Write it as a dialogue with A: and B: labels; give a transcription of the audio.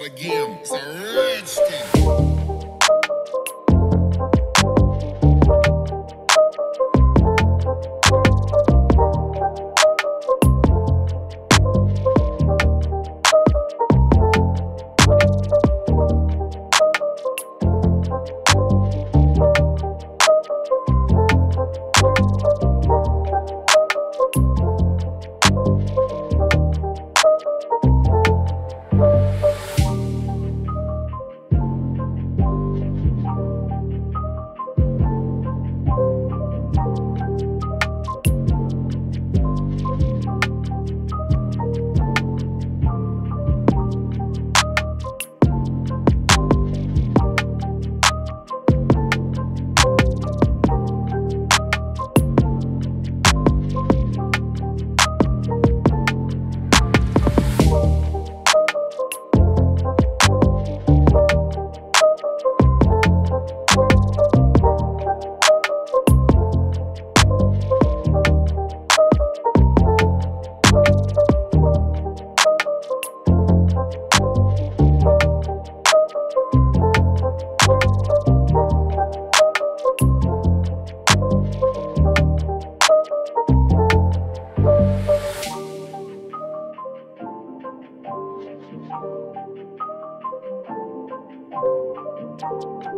A: not a game, it's a rich It's